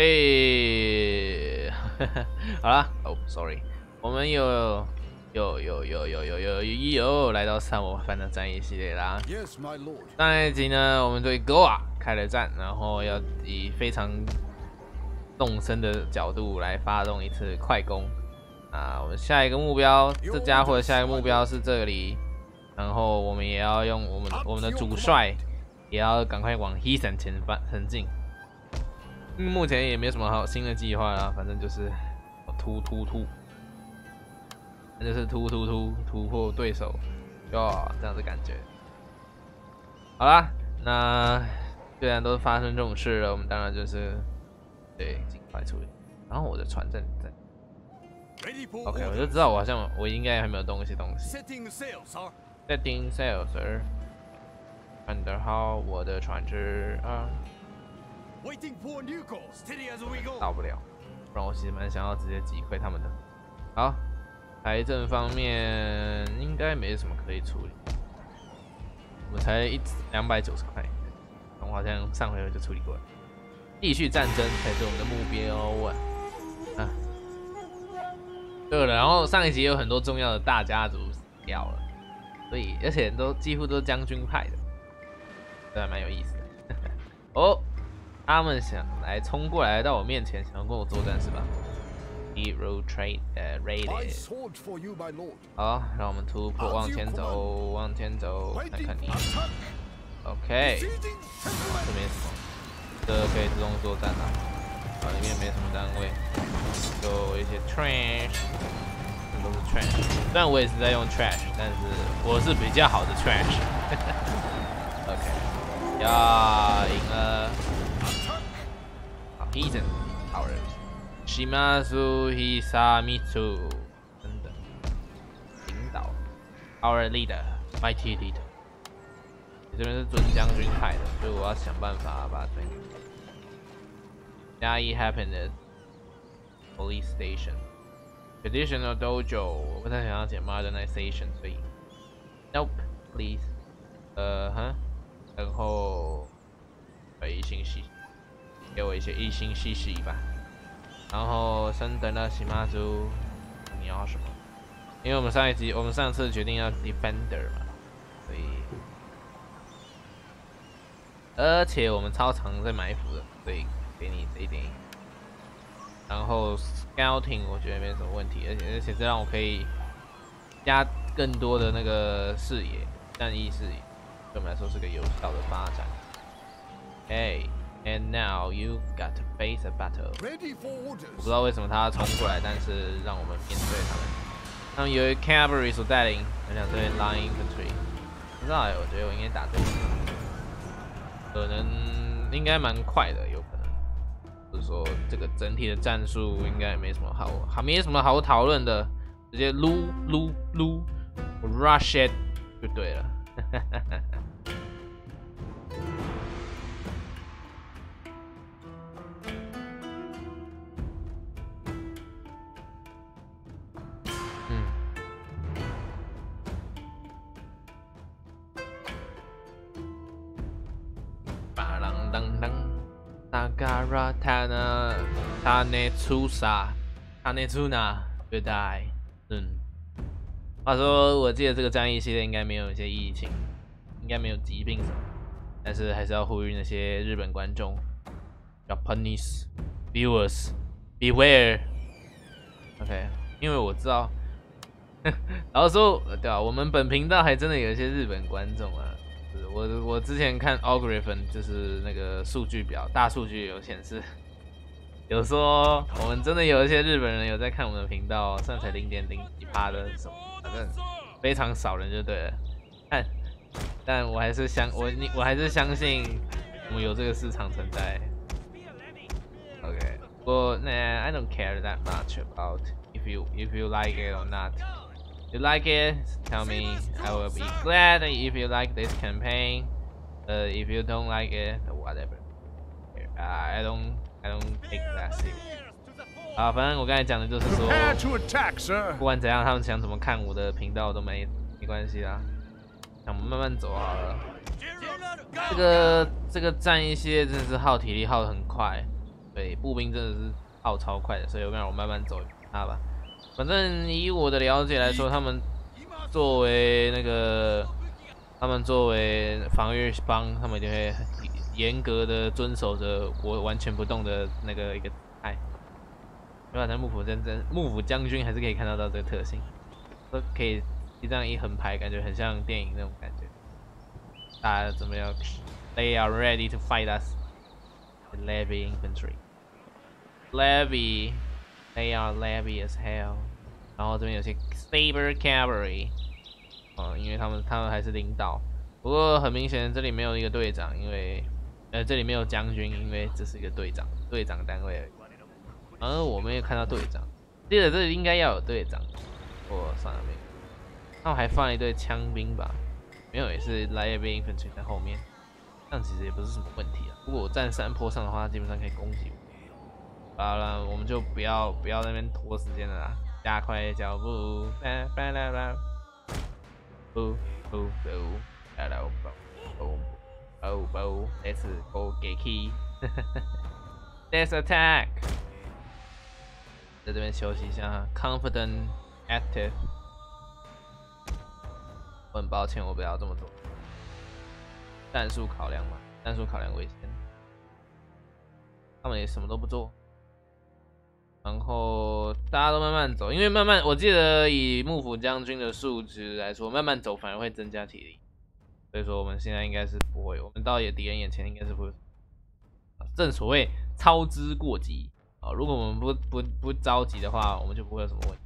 哎、哈，好啦，哦、，sorry，我们有有有有有有有有有来到三魔翻的战役系列啦。Yes, my lord。上一集呢，我们对 Goa 开了战，然后要以非常动身的角度来发动一次快攻。啊，我们下一个目标，这家伙的下一个目标是这里，然后我们也要用我们我们的主帅，也要赶快往 Heathen 前方前进。目前也没什么好新的计划啦，反正就是突突突，那就是突突突突破对手，哟，这样子感觉。好啦，那既然都发生这种事了，我们当然就是对尽快处理。然后我的船在在。OK，我就知道我好像我应该还没有东西东西。Setting sail，sir。看得好，我的船只啊。到不了，不然我其实蛮想要直接击溃他们的。好，财政方面应该没什么可以处理。我们才一两百九十块，我好像上回就处理过了。继续战争才是我们的目标啊！啊，对了，然后上一集有很多重要的大家族死掉了，所以而且都几乎都是将军派的，这还蛮有意思的。哦。他们想来冲过来到我面前，想要跟我作战是吧？Hero trade 呃 raid。好，让我们突破，往前走，往前走，看看你。OK，这没什么，这可以自动作战了。啊，里面没什么单位，有一些 trash，这都是 trash。虽然我也是在用 trash，但是我是比较好的 trash。OK，呀，赢了。Heathen powers. Shimazu Hisamitsu. 真的，领导，Our leader, mighty leader. 这边是准将军派的，所以我要想办法把这个。Now happiness police station. Traditional dojo，我不太想要剪 modernization，所以 Nope, please. 呃哼，然后回信息。 给我一些一心细细吧，然后升等到喜妈猪，你要什么？因为我们上一集，我们上次决定要 defender 嘛，所以，而且我们超常在埋伏的，所以给你这一点。然后 scouting 我觉得没什么问题，而且而且这让我可以加更多的那个视野，战役视野，对我们来说是个有效的发展。哎。And now you got to face a battle。我不知道为什么他要冲过来，但是让我们面对他们。他们由 cavalry 所带领，我想这边 line infantry。不知道哎，我觉得我应该打这个，可能应该蛮快的，有可能。就是说这个整体的战术应该也没什么好，还没什么好讨论的，直接撸撸撸，rush it 就对了。出啥？他那出哪？对待，嗯。话说，我记得这个战役系列应该没有一些疫情，应该没有疾病什么，但是还是要呼吁那些日本观众，Japanese viewers beware。OK，因为我知道，然后说，对啊，我们本频道还真的有一些日本观众啊。我我之前看 algorithm 就是那个数据表，大数据有显示，有说我们真的有一些日本人有在看我们的频道，虽然才零点零几趴的什么，反正非常少人就对了。看，但我还是相我你我还是相信我们有这个市场存在。OK，不过 I don't care that much about if you if you like it or not. you like it, tell me. I will be glad if you like this campaign. Uh, if you don't like it, whatever. Uh, I don't, I don't. 啊，反正我刚才讲的就是说，不管怎样，他们想怎么看我的频道都没没关系啦。那我们慢慢走好了。这个这个战役系列真的是耗体力耗的很快，对，步兵真的是耗超快的，所以我让我慢慢走他吧。反正以我的了解来说，他们作为那个，他们作为防御帮，他们一定会严格的遵守着我完全不动的那个一个态。对吧？那幕府真真幕府将军还是可以看到到这个特性，都可以一张一横排，感觉很像电影那种感觉。大家怎么样？They are ready to fight us. Levy infantry. Levy. They are levy as hell. 然后这边有些 Saber Cavalry，哦，因为他们他们还是领导，不过很明显这里没有一个队长，因为呃这里没有将军，因为这是一个队长队长单位而已。而我没有看到队长，记得这里应该要有队长，我算了没有。那我还放了一队枪兵吧？没有，也是 Levy infantry 在后面，这样其实也不是什么问题啊。如果我站山坡上的话，基本上可以攻击我。好了，我们就不要不要那边拖时间了啦。加快脚步，啦啦啦啦，步步步，啦啦步步步步，Let's go get key，Let's attack，在这边休息一下，Confident active，我很抱歉，我不要这么做，战术考量嘛，战术考量为先，他们也什么都不做。然后大家都慢慢走，因为慢慢，我记得以幕府将军的数值来说，慢慢走反而会增加体力，所以说我们现在应该是不会，我们到敌人眼前应该是不会。正所谓操之过急啊，如果我们不不不着急的话，我们就不会有什么问题。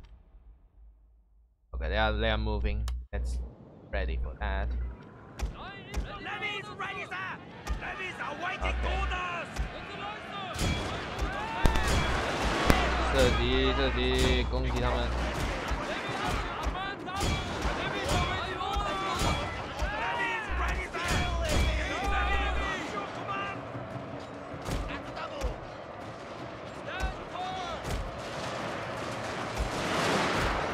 OK，大家 they are moving，let's ready for that。射击，射击，攻击他们！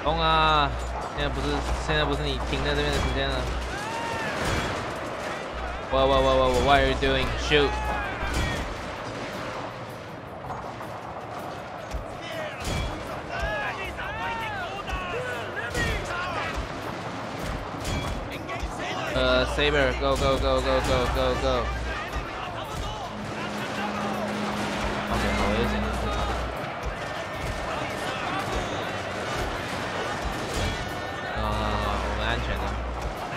攻啊！现在不是，现在不是你停在这边的时间了。What, what, what, what, what are you doing? Shoot! 呃，Saber，Go Go Go Go Go Go Go。OK，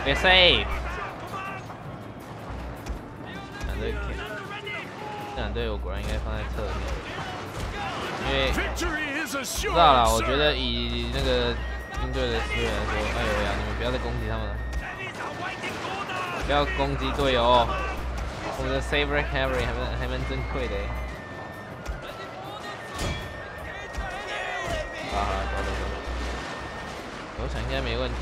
，Be safe。两队，这两队我果然应该放在侧面，因为知道了，我觉得以那个军队的资源来说，哎呦呀，你们不要再攻击他们了。不要攻击队友，我们的 Saber Carry 还蛮还蛮珍贵的。啊，走走走，我想应该没问题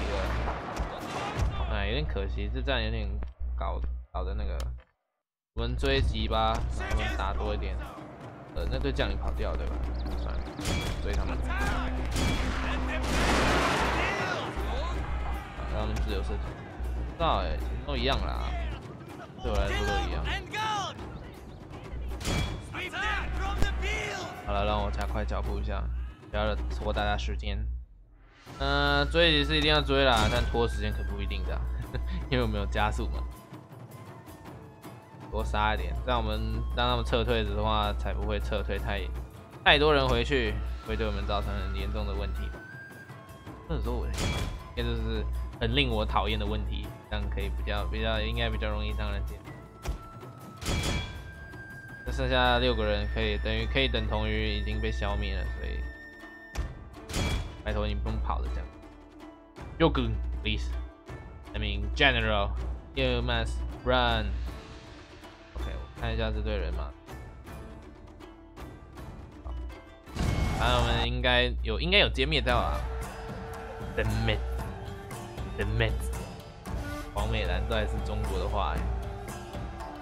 点可惜，这站有点搞搞的那个。我们追击吧，让他们打多一点。呃，那队将领跑掉对吧？算了，追他们。让他们自由射击。知道哎，都一样啦，对我来说都一样。好了，让我加快脚步一下，不要拖大家时间。嗯，追击是一定要追啦，但拖时间可不一定的，因为我们有加速嘛。多杀一点，这样我们让他们撤退的话，才不会撤退太太多人回去，会对我们造成很严重的问题。或者说，我应该就是。很令我讨厌的问题，这样可以比较比较应该比较容易让人解。这剩下六个人可以等于可以等同于已经被消灭了，所以拜托你不用跑了这样。You go, please. I mean, General, you must run. OK，我看一下这队人马。反正我们应该有应该有歼灭掉啊。The mid. The Met，黄美兰都还是中国的话，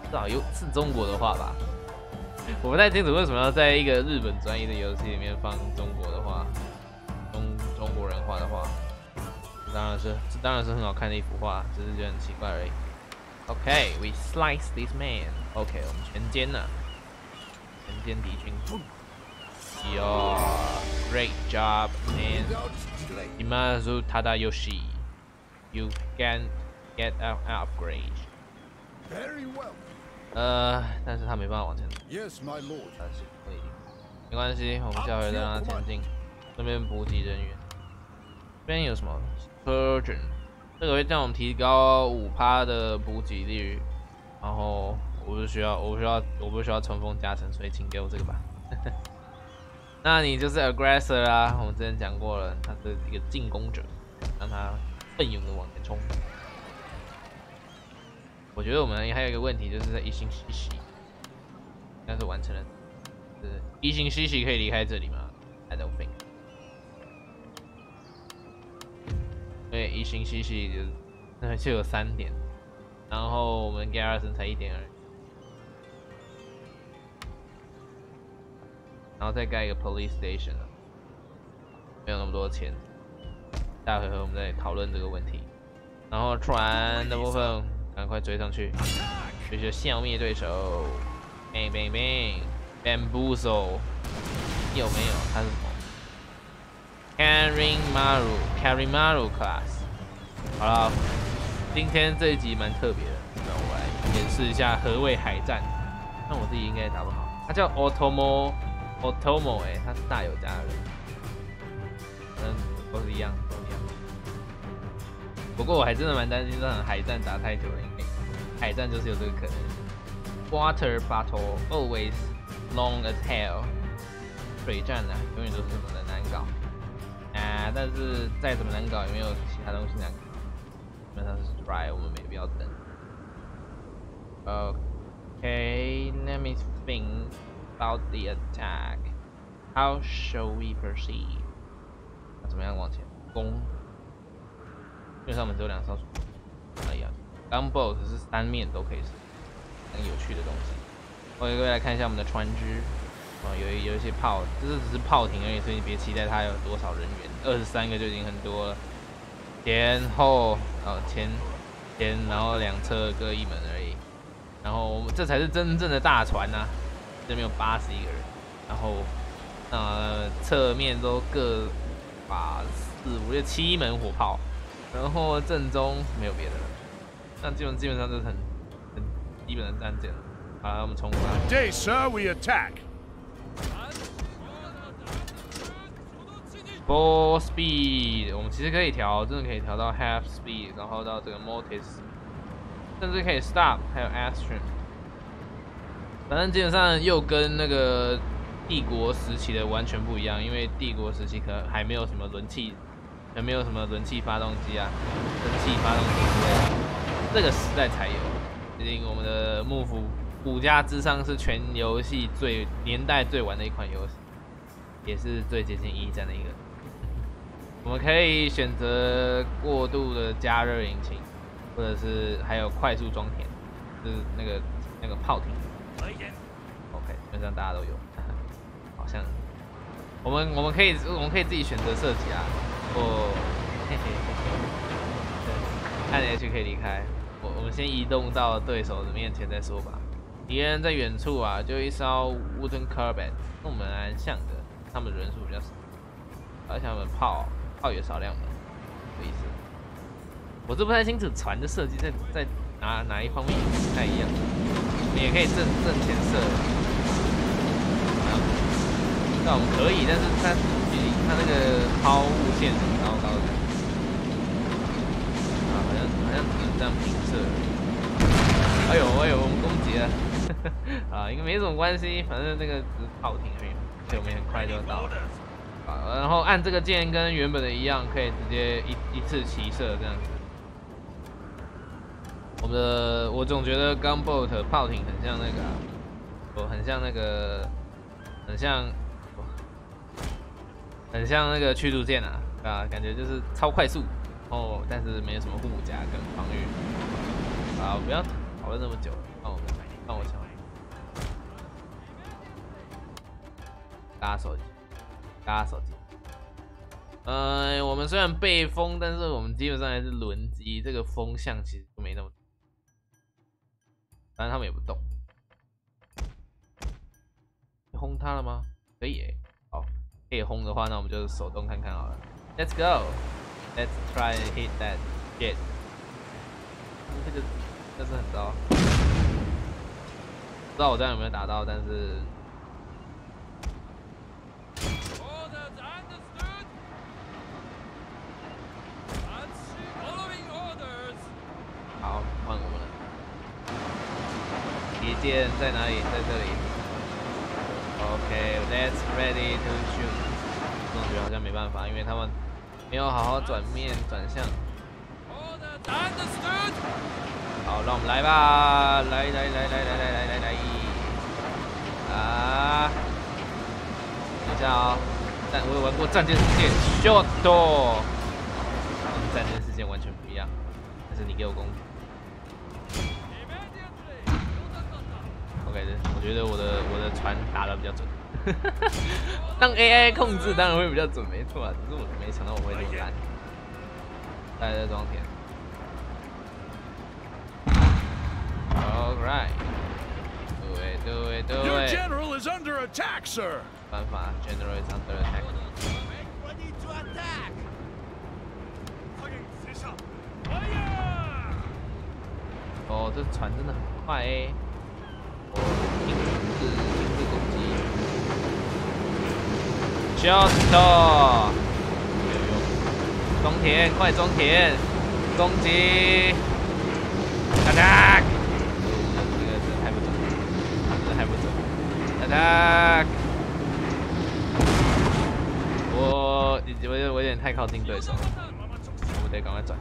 至少有是中国的话吧？我不太清楚为什么要在一个日本专业的游戏里面放中国的话，这当然是这当然是很好看的一幅画，只是觉得很奇怪而已。OK，we slice this man。OK，我们全歼了。全歼敌军。Your great job, man. Imazu Tadayoshi. You can get an upgrade. Very well. 呃，但是他没办法往前走，Yes, my lord. 但是可以。没关系，我们下回再让他前进，顺便补给人员。这边有什么 surgeon？这个会让我们提高五趴的补给率，然后我不需要，我不需要，我不需要冲锋加成，所以请给我这个吧。那你就是 aggressor 啦，我们之前讲过了，他是一个进攻者，让他奋勇的往前冲。我觉得我们还有一个问题，就是在一星西西，应该是完成了。是一星西西可以离开这里吗对一星西西就那就有三点，然后我们 Garrison 才一点而已，然后再盖一个 Police Station 啊，没有那么多钱。下回合我们再讨论这个问题。然后船的部分，赶快追上去，就是消灭对手。Bang bang bang。Bamboozle 有没有？他是什么？Carrying Maru Carrying Maru Class。好了，今天这一集蛮特别的，让我来演示一下何谓海战。那我自己应该也打不好。它叫 Otomo Otomo，哎、它是大有家的人，嗯，都是一样，都一样。不过我还真的蛮担心这场海战打太久了，因为海战就是有这个可能。Water battle always long as hell，水战呢、永远都是这么的难搞但是再怎么难搞，也没有其他东西难搞。基本上是 dry，我们没必要等。Okay, let me think about the attack. How shall we proceed? 怎么样往前攻？基本上我们只有两艘船。哎呀，gunboat 是三面都可以是很有趣的东西。我各位来看一下我们的船只，哦，有有一些炮，这是只是炮艇而已，所以你别期待它有多少人员，二十三个就已经很多了。前后，哦前前，然后两侧各一门而已。然后我们这才是真正的大船呐、这边有八十一个人，然后呃侧面都各把四五六七门火炮，然后正中没有别的了。那基本基本上就是很很基本的战舰了。好了，我们冲过来。Day, sir, we attack. Full speed，我们其实可以调，真的可以调到 half speed，然后到这个 mortis，甚至可以 stop，还有 astron。反正基本上又跟那个帝国时期的完全不一样，因为帝国时期可能还没有什么轮气，还没有什么轮气发动机啊，蒸汽发动机之类的，这个时代才有。毕竟我们的幕府五家之上是全游戏最年代最晚的一款游戏，也是最接近一战的一个。我们可以选择过度的加热引擎，或者是还有快速装填，就是那个那个炮艇。OK，基本上大家都有，好像我们我们可以我们可以自己选择设计啊，哦，嘿嘿嘿，按 H 可以离开。我我们先移动到对手的面前再说吧。敌人在远处啊，就一艘 wooden corvette，跟我们蛮像的，他们人数比较少，而且他们炮炮也少量的，有意思。我这不太清楚船的设计在在哪哪一方面不太一样，你也可以正正前射，啊，那我们可以，但是它距离它那个抛物线很高高的，啊，好像好像只能这样平射。哎呦哎呦，我们攻击了，啊，应该没什么关系，反正这个只是炮艇而已，所以我们很快就到了。啊，然后按这个键跟原本的一样，可以直接一一次齐射这样子。我们的我总觉得 gunboat 炮艇很像那个、啊，哦，很像那个，很像，很像那个驱逐舰啊，啊，感觉就是超快速，哦，但是没有什么护甲跟防御。啊，不要讨论那么久，让我让我想，大家手机。大家手机。呃，我们虽然被封，但是我们基本上还是轮机，这个风向其实没那么，反正他们也不动。轰他了吗？可以耶，好，可以轰的话，那我们就手动看看好了。Let's go，Let's try and hit that shit。这个真是很糟，不知道我这样有没有打到，但是 Orders understood. That's following orders. 好，换我们了。在哪里？在这里。OK，Let's ready to shoot。这种觉好像没办法，因为他们没有好好转面转向。好，让我们来吧，来来来来来来来来来，啊！等一下啊、但我有玩过《战舰世界》，short door，《战舰世界》完全不一样，但是你给我攻觉得我的我的船打的比较准。当 AI 控制当然会比较准，没错啊，只是我没想到我会这么烂。来这装填。All right，Do it, do it, do it. Your，general is under attack, sir. 办法，General is under attack。Ready to attack. 哦，这船真的很快哎、我一直一直攻击。Shot，没有用。装填，快装填，攻击，attack。这个真的太不准了，真的太不准。attack。我，我我有点太靠近对手了，我得赶快转。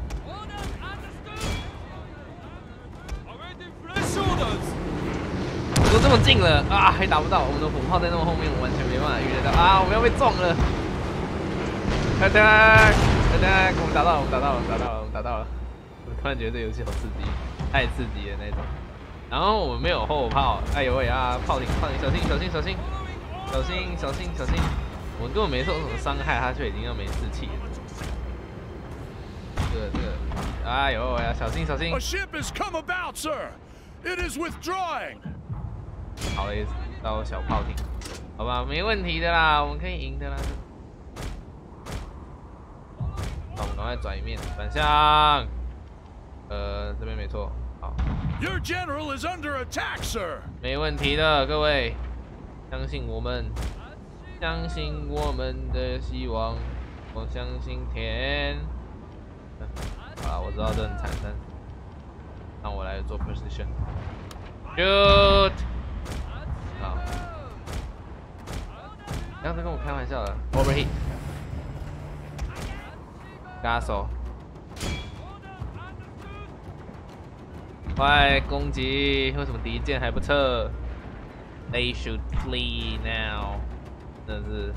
都这么近了啊，还打不到，我们的火炮在那么后面，我完全没办法预料到啊，我们要被撞了！attack，attack，我们打到了，我们打到了，我们打到了，我们打到了！我突然觉得这游戏好刺激，太刺激了那种。然后我们没有后炮，哎呦喂啊，炮艇，炮艇，小心，小心，小心，小心，小心，小心！我们根本没受什么伤害，他却已经要没士气了。这个，这个，哎呦喂啊，小心，小心跑了，到小炮艇，好吧，没问题的啦，我们可以赢的啦。好，我们赶快转一面，转向。呃，这边没错，好。Your general is under attack, sir。没问题的，各位，相信我们，相信我们的希望，我相信天。好了，我知道这很惨但，让我来做 position。Good。好，不要再跟我开玩笑的，overheat。嘎手，快攻击！为什么敌舰还不撤？They should flee now。真的是，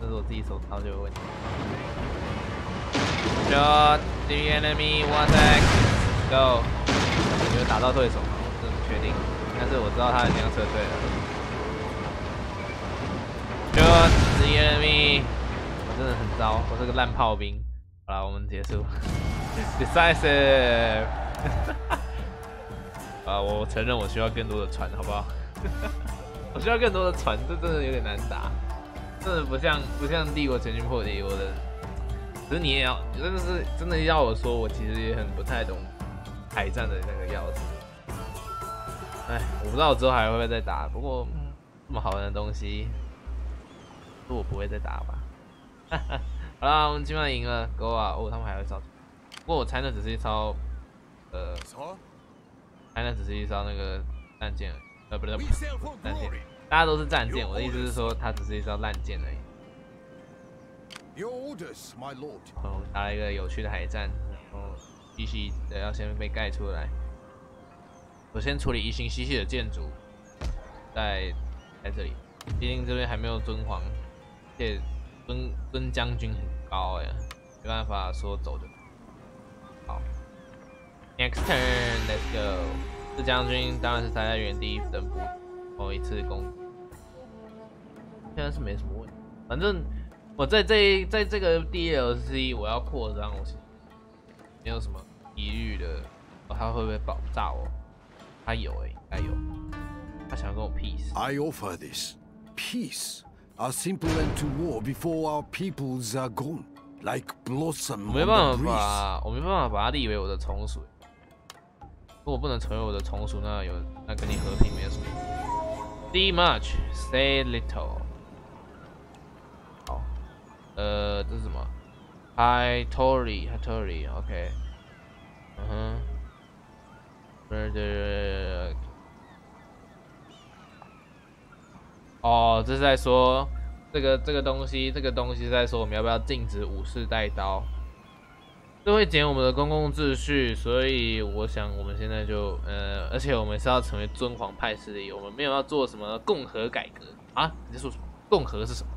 这是我自己手操就有问题。Shot the enemy one attack go。我觉得打到对手？不确定，但是我知道他已经要撤退了。Shot the enemy。我真的很糟，我是个烂炮兵。好了，我们结束。Decisive。啊，我承认我需要更多的船，好不好？我需要更多的船，这真的有点难打，真的不像不像帝国全军破敌，我的。可是你也要，真的是真的要我说，我其实也很不太懂海战的那个钥匙。哎，我不知道我之后还会不会再打，不过嗯这么好玩的东西，我不会再打吧。好啦，我们今晚赢了，Go 啊！哦，他们还会烧，不过我猜那只是一艘，呃猜那只是一艘那个战舰，呃，不对，战舰大家都是战舰。我的意思是说，它只是一艘烂舰而已。Your orders, my lord. 然后打了一个有趣的海战，然后西西的要先被盖出来。我先处理一星西西的建筑，在在这里，毕竟这边还没有尊皇，而且尊尊将军很高哎，没办法说走就。好，next turn，let's go。这将军当然是待在原地等补某一次攻，现在是没什么问题，反正。我在这在这个 DLC 我要扩张，我是没有什么疑虑的。哦他会不会爆炸我？他有哎、应该有。他想要跟我 peace。 I offer this. peace. A simple end to war before our peoples are gone, like blossom 我没 on 办 the 法 breeze. 把，我没办法把它立为我的从属。如果不能成为我的从属，那有那跟你和平没有什么。See much, say little。好，呃，这是什么？Hi Tori, Hi Tori, OK。 嗯哼。Murder。哦，这是在说这个这个东西，这个东西是在说我们要不要禁止武士带刀，这会减我们的公共秩序，所以我想我们现在就呃，而且我们是要成为尊皇派势力，我们没有要做什么共和改革啊？你在说什么？共和是什么？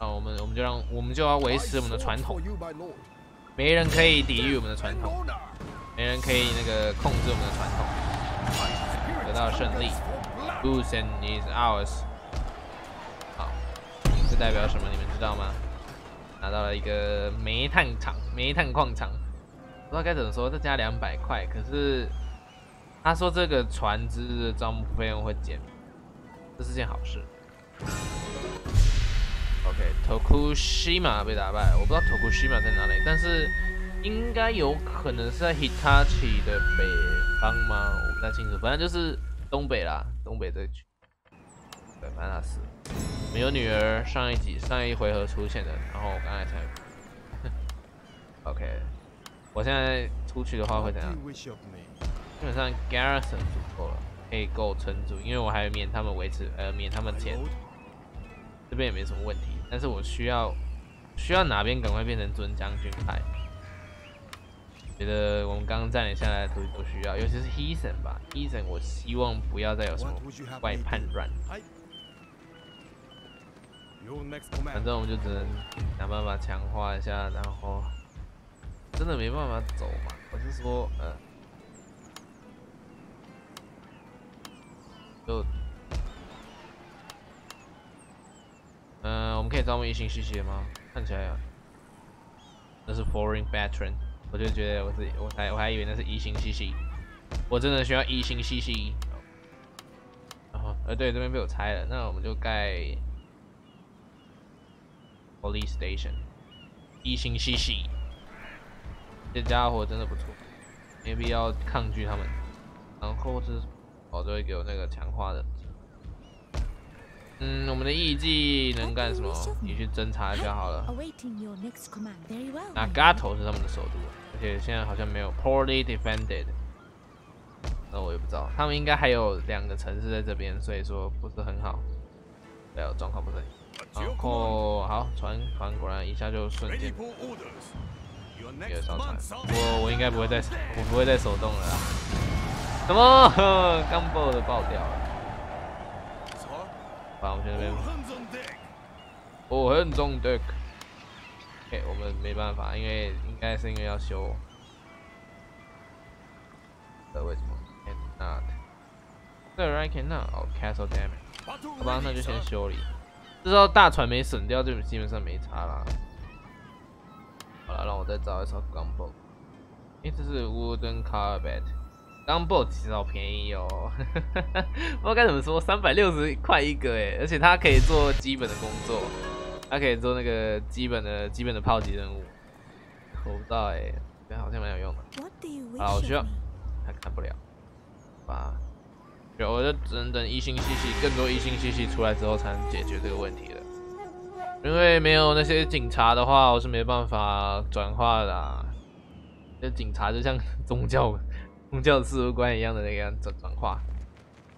啊，我们我们就让我们就要维持我们的传统没人可以抵御我们的传统，没人可以那个控制我们的传统，得到胜利。Busan is ours。好，这代表什么？你们知道吗？拿到了一个煤炭厂、煤炭矿场，不知道该怎么说，再加两百块。可是他说这个船只的招募费用会减，这是件好事。OK，Tokushima、被打败，我不知道 Tokushima 在哪里，但是应该有可能是在 Hitachi 的北方吗？我不太清楚，反正就是东北啦，东北这一区。对，反正他死了。没有女儿，上一集上一回合出现的，然后我刚才才 OK。我现在出去的话会怎样？基本上 Garrison 足够了，可以够撑住，因为我还免他们维持，呃，免他们钱，这边也没什么问题。但是我需要需要哪边赶快变成尊将军派？觉得我们刚刚占领下来的土地都需要，尤其是 Heason 吧，Heason 我希望不要再有什么外. Your next 反正我们就只能想办法强化一下，然后真的没办法走嘛。我是说，呃，就，嗯、我们可以招募一星系血吗？看起来啊，那是 foreign veteran，我就觉得我自己我还我还以为那是一星西西，我真的需要一星西西。然后，呃，对，这边被我拆了，那我们就盖。Police Station，一星西西，这家伙真的不错，没必要抗拒他们。然后是，哦，都会给我那个强化的。嗯，我们的艺伎能干什么？你去侦查一下好了。那嘎头是他们的首都，而且现在好像没有 poorly defended。那我也不知道，他们应该还有两个城市在这边，所以说不是很好。对啊，状况不是很好。What's 然后好，船船果然一下就瞬间一个上船我我应该不会再我不会再手动了啦。什么？刚 b 的爆掉了。Sir, 把我们去那边 all hands on deck. 我很中 deck。OK，我们没办法，因为应该是因为要修。呃，为什么？Cannot。Sir, I cannot. 哦，Castle damage。好吧，那就先修理。至少大船没损掉，就基本上没差啦。好了，让我再找一艘 gunboat。诶，这是 wooden carpet。Gumbo 其实好便宜哦，不知道该怎么说，三百六十块一个诶，而且它可以做基本的工作，它可以做那个基本的基本的炮击任务。我不知道诶，这好像蛮有用的。好，我需要?他看不了，吧？对，我就只能等一星信息更多一星信息出来之后才能解决这个问题了。因为没有那些警察的话，我是没办法转化的、啊。这警察就像 宗教宗教事务官一样的那个样转转化。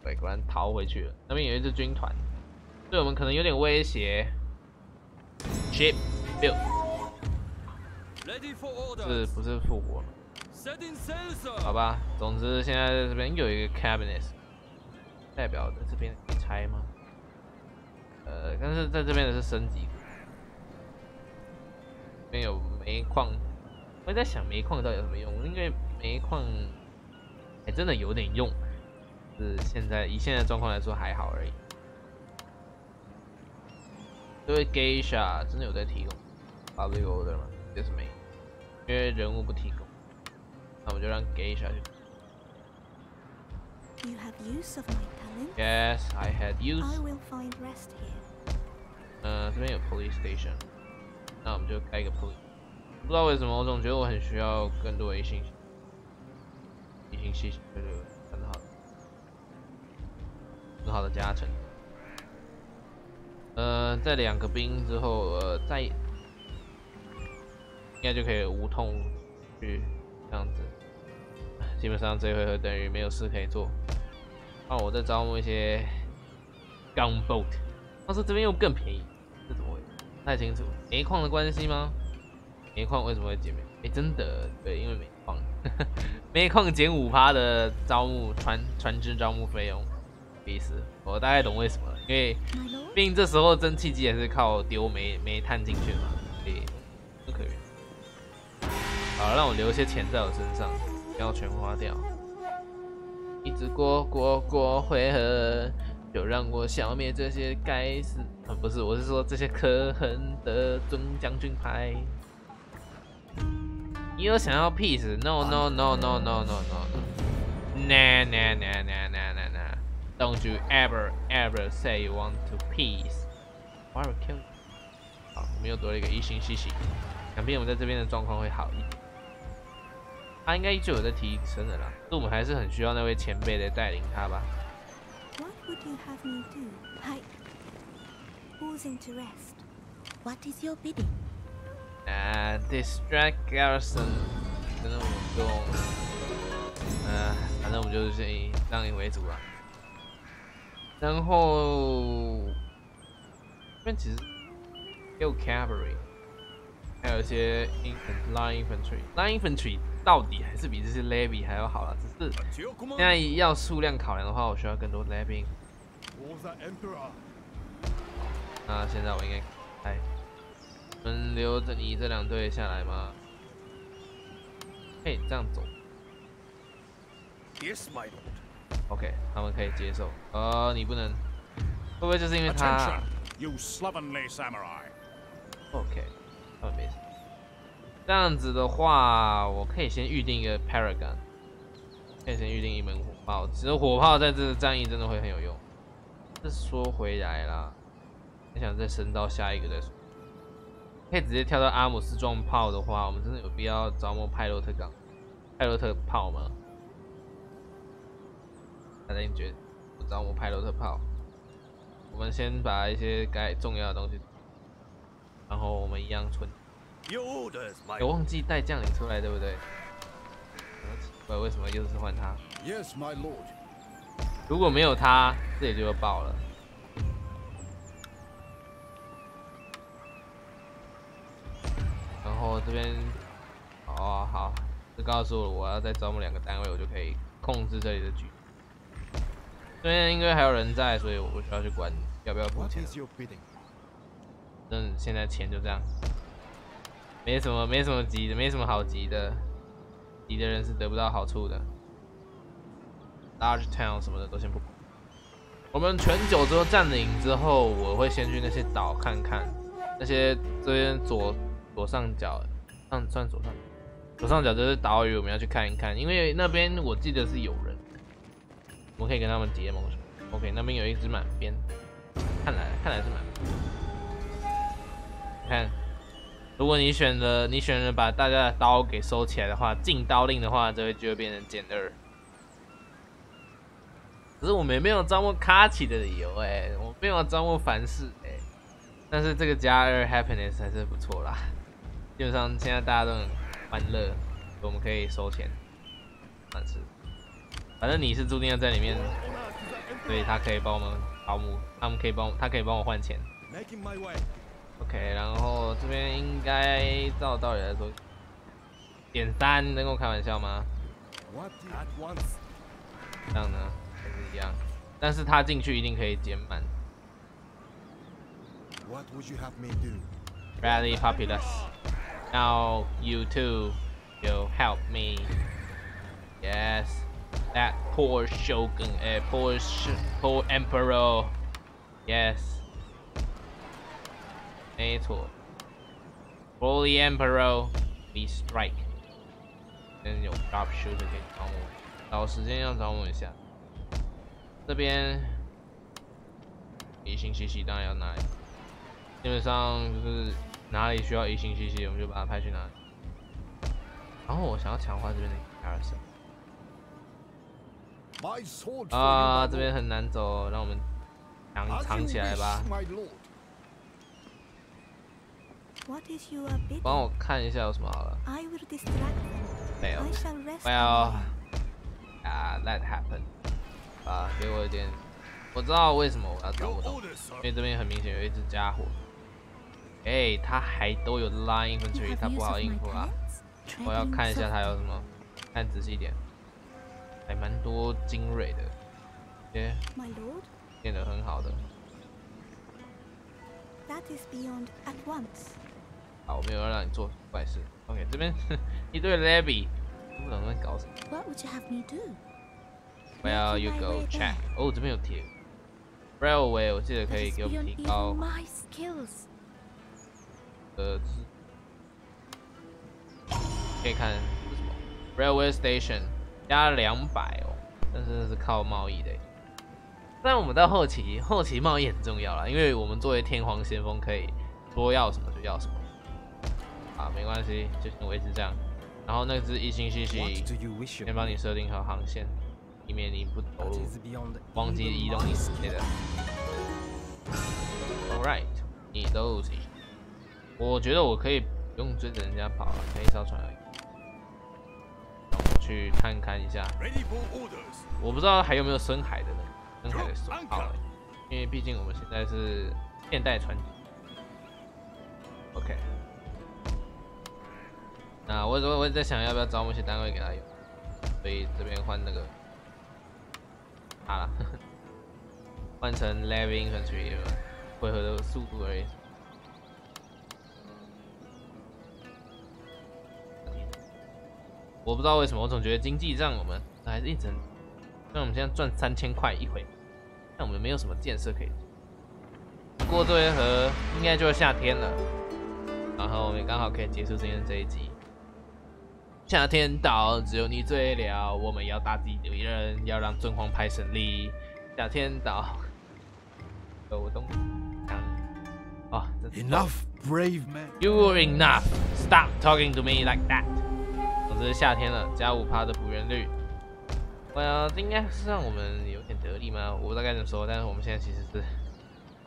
对，果然逃回去了。那边有一支军团，对我们可能有点威胁。Ship built Ready for 是.不是复活了？Setting sail, sir. 好吧，总之现在在这边有一个 cabinet，代表的这边可以拆吗？呃，但是在这边的是升级，这边有煤矿，我在想煤矿到底有什么用？因为煤矿还真的有点用，是现在以现在状况来说还好而已。这位 Geisha 真的有在提供 public order 吗？就是没，因为人物不提供。那我们就让 Geisha 去。You have use of my talent. Yes, I had used. I will find rest here. 这边有 police station，那我们就开一个 police。不知道为什么，我总觉得我很需要更多的信息一星系，这个很好的很好的加成。呃，在两个兵之后，呃，再应该就可以无痛去这样子。基本上这回合等于没有事可以做。那我再招募一些 gunboat，但是这边又更便宜，这怎么回事？不太清楚，煤矿的关系吗？煤矿为什么会减煤？哎，真的，对，因为煤矿，煤矿减五趴的招募船船只招募费用，意思我大概懂为什么了。因为毕竟这时候蒸汽机也是靠丢煤煤炭进去嘛所以不可以好让我留一些钱在我身上不要全花掉。一直过过过回合就让我消灭这些该死。啊不是我是说这些可恨的中将军牌你有想要 peace no no no no no nananananananana Don't you ever ever say you want to peace? I will kill you. 好，我们又多了一个一星西西，想必我们在这边的状况会好一点。他应该就有在提升的啦，所以我们还是很需要那位前辈来带领他吧。 What would you have me do? I. Pausing to rest. What is your bidding? 啊，distract garrison，真的我们就，呃，反正我们就是以让你为主啊。 然后这边其实有 cavalry，还有一些 in line infantry。line infantry 到底还是比这些 levy 还要好了，只是现在要数量考量的话，我需要更多 levy。那现在我应该开，轮流着你这两队下来吗？嘿，这样走。，OK，他们可以接受。呃，你不能，会不会就是因为他 you slovenly samurai.？OK，他们没事。这样子的话，我可以先预定一个 Paragon，可以先预定一门火炮。其实火炮在这个战役真的会很有用。这说回来啦，你想再升到下一个再说。可以直接跳到阿姆斯壮炮的话，我们真的有必要招募派洛特港、派洛特炮吗？大家你觉得不招募派罗特炮？我们先把一些该重要的东西，然后我们一样存。有忘记带将领出来，对不对？很奇怪，为什么又是换他？Yes, my lord. 如果没有他，这里就要爆了。然后这边，哦好，这告诉我我要再招募两个单位，我就可以控制这里的局。这边应该还有人在，所以我需要去管要不要付 What 钱。嗯，现在钱就这样，没什么没什么急的，没什么好急的，急的人是得不到好处的。Large town 什么的都先不管。我们全九州占领之后，我会先去那些岛看看，那些这边左左上角，上算左上左上角就是岛屿，我们要去看一看，因为那边我记得是有人，我们可以跟他们结盟。OK，那边有一只满编，看来看来是满。看，如果你选择你选择把大家的刀给收起来的话，禁刀令的话，这会就会变成减二。可是我们没有招募卡奇的理由哎、我没有招募凡事哎、但是这个加二 happiness 还是不错啦。基本上现在大家都很欢乐，我们可以收钱，凡事。反正你是注定要在里面，所以他可以帮我们保姆，他们可以帮我，他可以帮我换钱。OK，然后这边应该照道理来说，点三能跟我开玩笑吗?这样呢，还是一样，但是他进去一定可以减满。What would you have me do? Rally populace. Now you two will help me. Yes, that poor shogun, eh, poor sh poor emperor. Yes. 没错。For the emperor, we strike. 真有 drop shoot 可以找我，找时间要找我一下。这边，一星西西当然要拿。基本上就是哪里需要一星息息，我们就把它派去哪里。然后我想要强化这边的阿尔萨。啊，这边很难走，让我们藏藏起来吧。帮我看一下有什么好了。没有。没有。啊，Let happen。啊，给我一点。我知道为什么我要找不到，因为这边很明显有一只家伙。哎、他还都有 line infantry，他不好应付啊。我要看一下他有什么，看仔细一点。还蛮多精锐的，耶练得很好的。that is beyond at once. 好，我没有要让你做坏事。OK，这边一堆 levy，不懂在搞什么。What would you have me do? Well, Making you my go way check。there. 哦，这边有铁 railway，我记得可以给我们提高 my skills. 呃，可以看是什么 railway station 加两百哦，但是是靠贸易的欸。但我们到后期，后期贸易很重要啦，因为我们作为天皇先锋，可以说要什么就要什么。啊，没关系，就先维持这样。然后那只一星系 What 系 do you wish 先帮你设定好航线，以免你不投入。忘记移动你之类的。All right，你都行。我觉得我可以不用追着人家跑了，开一艘船而已。去看看一下.我不知道还有没有深海的呢，深海的损耗欸，因为毕竟我们现在是现代船级。OK，那我我我在想要不要招募一些单位给他用，所以这边换那个，好了，换成 Levy Infantry 了回合的速度而已。我不知道为什么，我总觉得经济让我们还是一直，让我们现在赚三千块一回，但我们没有什么建设可以做。过这回合应该就是夏天了，然后我们刚好可以结束今天这一集。夏天到，只有你最了，我们要打击敌人，要让尊皇派胜利。夏天到，有东强哦，这是 Enough, brave men. You were enough. Stop talking to me like that. 这是夏天了，加五趴的补员率。我要这应该是让我们有点得力吗？我不知道该怎么说，但是我们现在其实是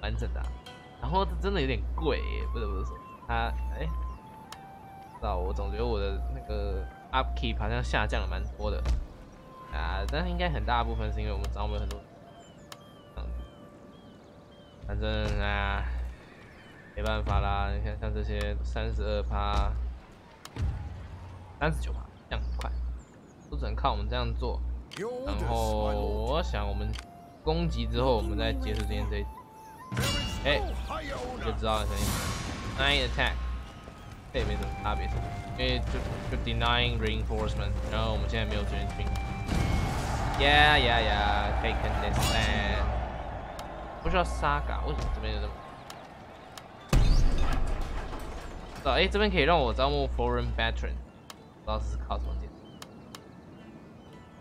完整的、然后这真的有点贵，不得不说，它哎，不知道我总觉得我的那个 upkeep 好像下降了蛮多的啊，但是应该很大部分是因为我们招募了很多，这样子反正啊。没办法啦，你看像这些三十二趴、三十九吧，这样很快，都只能靠我们这样做。然后我想我们攻击之后，我们再结束今天这一集，There is Hey. no higher 你就 order. 知道了声音。Nine attack，这也没什么差别，因为就就 denying reinforcement，然后我们现在没有支援军。Yeah yeah yeah, taken this land。不需要 Saga，为什么这边有这么？知道哎，这边可以让我招募 foreign veteran，不知道是靠什么解释。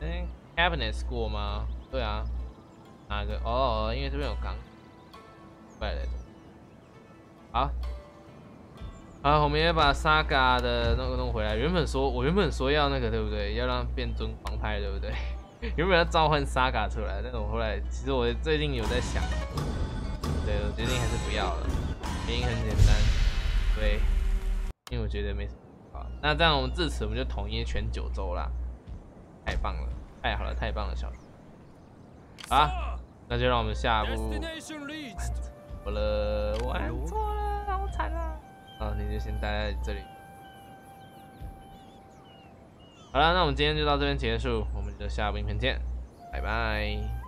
哎，cabinet 过吗？对啊，哪个？哦，因为这边有钢。怪来着。好，好，我们也把 Saga 的那个弄回来。原本说，我原本说要那个，对不对？要让变尊皇派，对不对？原本要召唤 Saga 出来，但是我后来，其实我最近有在想，对我决定还是不要了。原因很简单，对，因为我觉得没什么。那这样我们自此我们就统一全九州啦，太棒了，太好了，太棒了，小啊，那就让我们下部 Destination reached. 我了，我按错了，好惨啊！啊，你就先待在这里。好了，那我们今天就到这边结束，我们就下部影片见，拜拜。